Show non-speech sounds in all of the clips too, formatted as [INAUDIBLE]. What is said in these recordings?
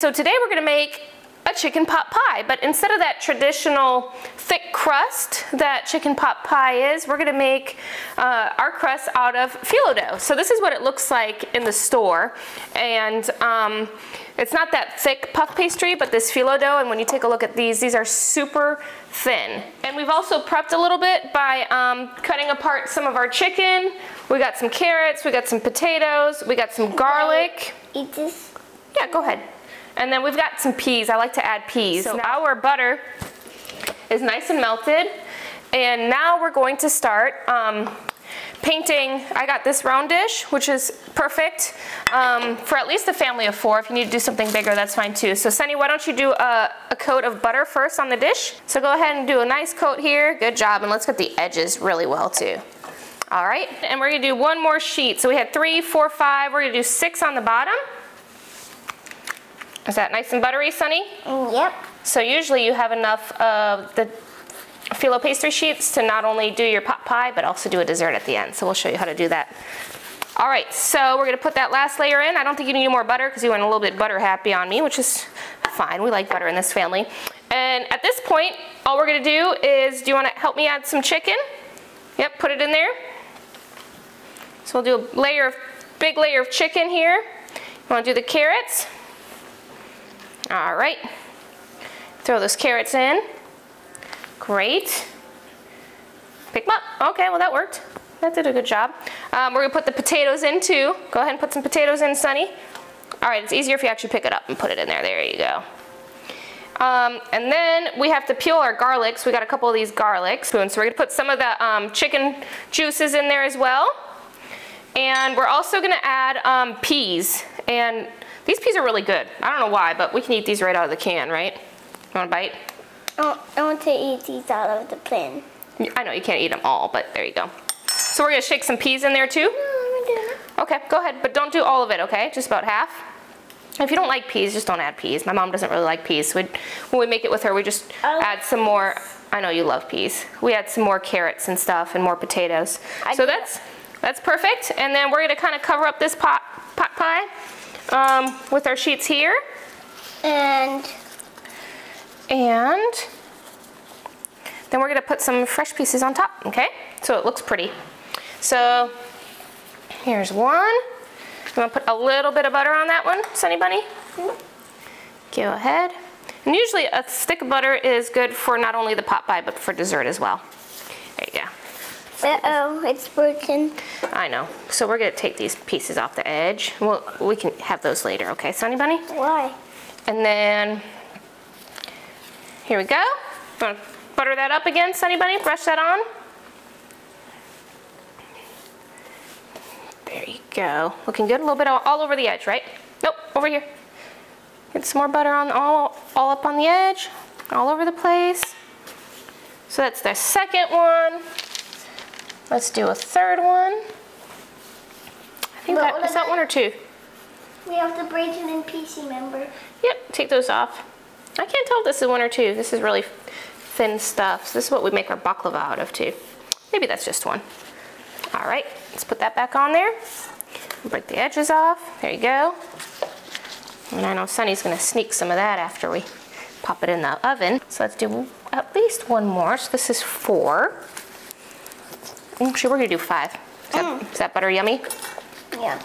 So today we're gonna make a chicken pot pie, but instead of that traditional thick crust that chicken pot pie is, we're gonna make uh, our crust out of phyllo dough. So this is what it looks like in the store. And um, it's not that thick puff pastry, but this phyllo dough, and when you take a look at these, these are super thin. And we've also prepped a little bit by um, cutting apart some of our chicken. We got some carrots, we got some potatoes, we got some garlic. Eat this. Yeah, go ahead. And then we've got some peas. I like to add peas. So now our butter is nice and melted. And now we're going to start um, painting. I got this round dish, which is perfect um, for at least a family of four. If you need to do something bigger, that's fine too. So Sunny, why don't you do a, a coat of butter first on the dish? So go ahead and do a nice coat here. Good job. And let's get the edges really well too. All right, and we're gonna do one more sheet. So we had three, four, five. We're gonna do six on the bottom. Is that nice and buttery, Sunny? Mm, yep. So usually you have enough of the phyllo pastry sheets to not only do your pot pie, but also do a dessert at the end. So we'll show you how to do that. All right, so we're gonna put that last layer in. I don't think you need more butter because you went a little bit butter happy on me, which is fine. We like butter in this family. And at this point, all we're gonna do is, do you wanna help me add some chicken? Yep, put it in there. So we'll do a layer of, big layer of chicken here. You wanna do the carrots? All right. Throw those carrots in. Great. Pick them up. Okay, well that worked. That did a good job. Um, we're gonna put the potatoes in too. Go ahead and put some potatoes in, Sunny. All right, it's easier if you actually pick it up and put it in there. There you go. Um, and then we have to peel our garlics. We got a couple of these garlic spoons. So we're gonna put some of the um, chicken juices in there as well. And we're also gonna add um, peas. And these peas are really good. I don't know why, but we can eat these right out of the can, right? You want a bite? Oh, I want to eat these out of the pan. I know you can't eat them all, but there you go. So we're gonna shake some peas in there too? No, Okay, go ahead, but don't do all of it, okay? Just about half. If you don't like peas, just don't add peas. My mom doesn't really like peas. So when we make it with her, we just oh. add some more, I know you love peas. We add some more carrots and stuff and more potatoes. I so that's, that's perfect. And then we're gonna kind of cover up this pot, pot pie um, with our sheets here. And and then we're gonna put some fresh pieces on top, okay? So it looks pretty. So here's one. I'm gonna put a little bit of butter on that one, Sunny Bunny. Mm -hmm. Go ahead. And usually a stick of butter is good for not only the pot pie, but for dessert as well. There you go. Uh-oh, it's broken. I know. So we're going to take these pieces off the edge. Well, we can have those later, okay, Sunny Bunny? Why? And then, here we go. butter that up again, Sunny Bunny. Brush that on. There you go. Looking good. A little bit all, all over the edge, right? Nope, over here. Get some more butter on all, all up on the edge, all over the place. So that's the second one. Let's do a third one. I think that, is that one or two? We have the break it in piece, remember? Yep, take those off. I can't tell if this is one or two. This is really thin stuff. So this is what we make our baklava out of too. Maybe that's just one. All right, let's put that back on there. Break the edges off. There you go. And I know Sunny's gonna sneak some of that after we pop it in the oven. So let's do at least one more. So this is four. Actually, we're gonna do five. Is that, mm. is that butter yummy? Yeah.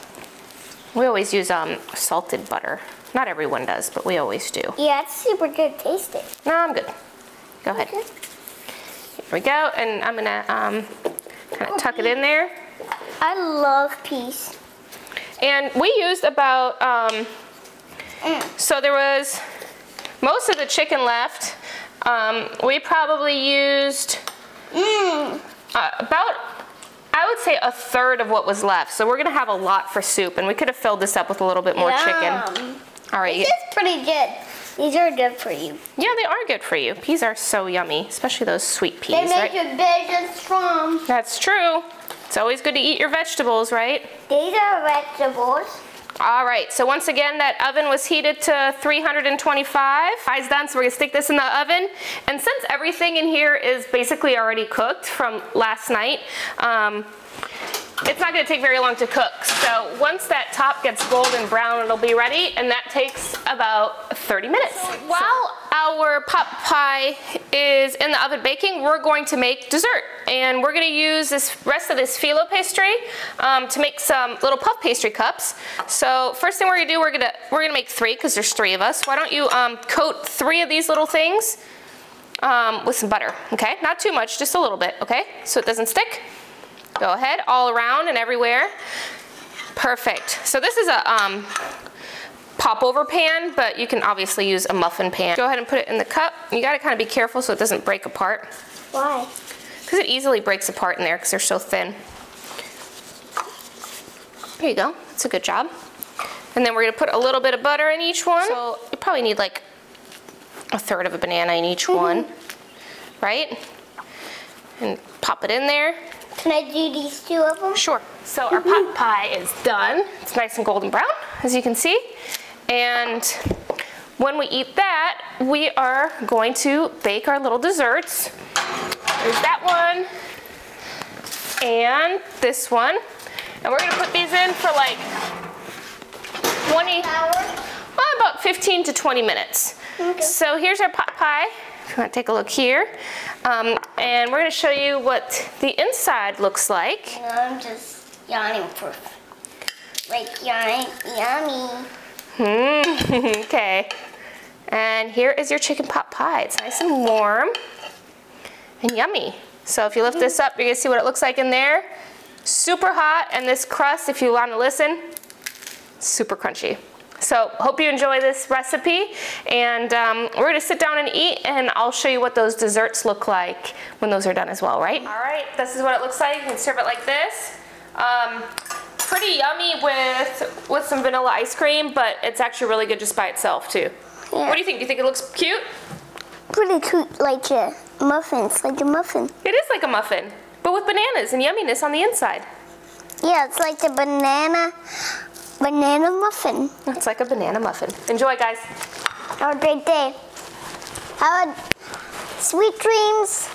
We always use um, salted butter. Not everyone does, but we always do. Yeah, it's super good tasting. No, I'm good. Go ahead. Okay. Here we go, and I'm gonna um, kind of oh, tuck it in there. I love peas. And we used about, um, mm. so there was most of the chicken left. Um, we probably used mm. uh, about say a third of what was left. So we're gonna have a lot for soup and we could have filled this up with a little bit more chicken. All right. This is pretty good. These are good for you. Yeah, they are good for you. Peas are so yummy, especially those sweet peas, They right? make you big and strong. That's true. It's always good to eat your vegetables, right? These are vegetables. All right, so once again, that oven was heated to 325. Pie's done, so we're gonna stick this in the oven. And since everything in here is basically already cooked from last night, um, it's not gonna take very long to cook. So once that top gets golden brown, it'll be ready, and that takes about 30 minutes. So while our pot pie is in the oven baking, we're going to make dessert. And we're gonna use this rest of this phyllo pastry um, to make some little puff pastry cups. So first thing we're gonna do, we're gonna, we're gonna make three, because there's three of us. Why don't you um, coat three of these little things um, with some butter, okay? Not too much, just a little bit, okay? So it doesn't stick. Go ahead, all around and everywhere. Perfect. So this is a um, popover pan, but you can obviously use a muffin pan. Go ahead and put it in the cup. You gotta kind of be careful so it doesn't break apart. Why? Because it easily breaks apart in there because they're so thin. There you go, that's a good job. And then we're gonna put a little bit of butter in each one. So you probably need like a third of a banana in each mm -hmm. one, right? And pop it in there. Can I do these two of them? Sure. So our pot mm-hmm. pie is done. It's nice and golden brown, as you can see. And when we eat that, we are going to bake our little desserts. There's that one and this one. And we're gonna put these in for like 20, well, about 15 to 20 minutes. Okay. So here's our pot pie. If you want to take a look here. Um, and we're going to show you what the inside looks like. I'm just yawning for, like, yawning, yummy. Hmm, [LAUGHS] okay. And here is your chicken pot pie. It's nice and warm and yummy. So if you lift this up, you're gonna see what it looks like in there. Super hot, and this crust, if you wanna listen, super crunchy. So hope you enjoy this recipe and um, we're gonna sit down and eat and I'll show you what those desserts look like when those are done as well, right? All right, this is what it looks like. You can serve it like this. Um, pretty yummy with, with some vanilla ice cream, but it's actually really good just by itself too. Yeah. What do you think? Do you think it looks cute? Pretty cute, like a muffin. It's like a muffin. It is like a muffin, but with bananas and yumminess on the inside. Yeah, it's like a banana banana muffin. It's like a banana muffin. Enjoy, guys. Have a great day. Have a sweet dreams.